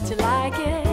that you like it.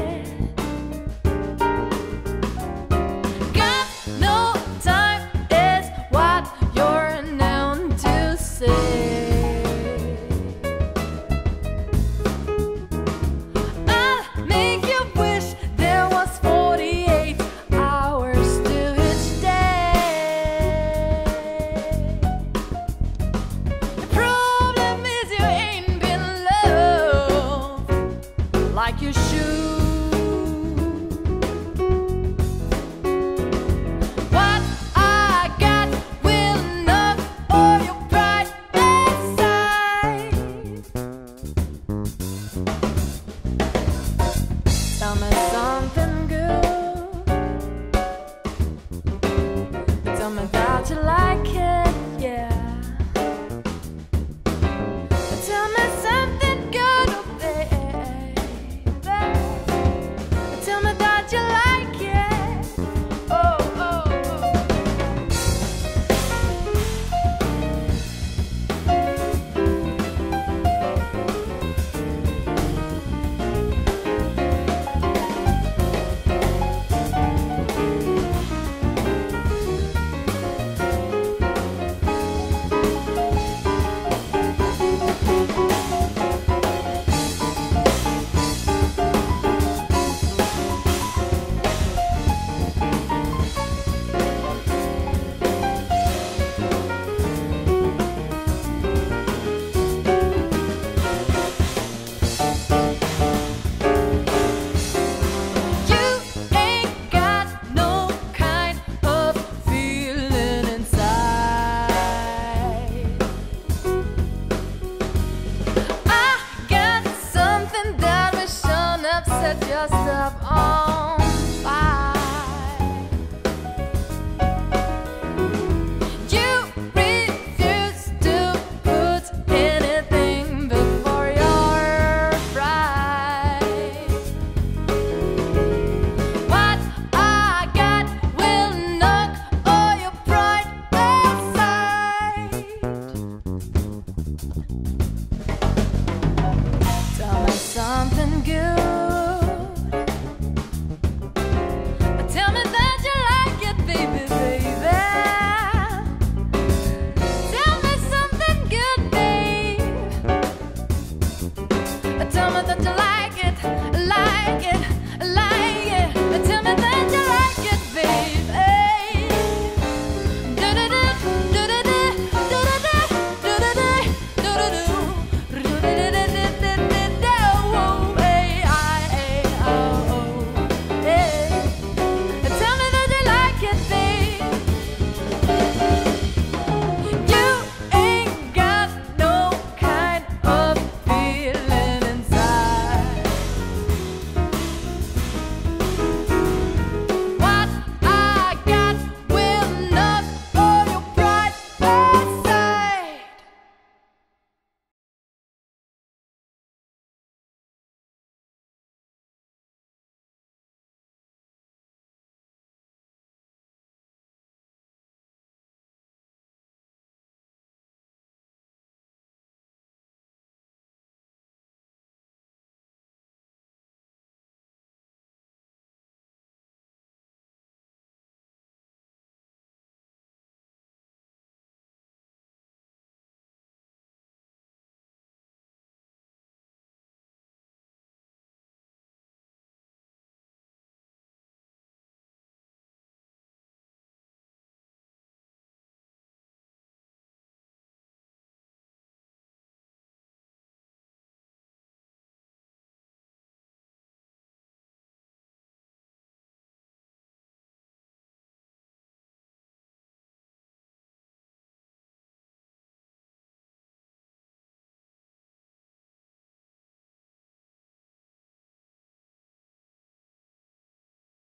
Show up, I tell me that the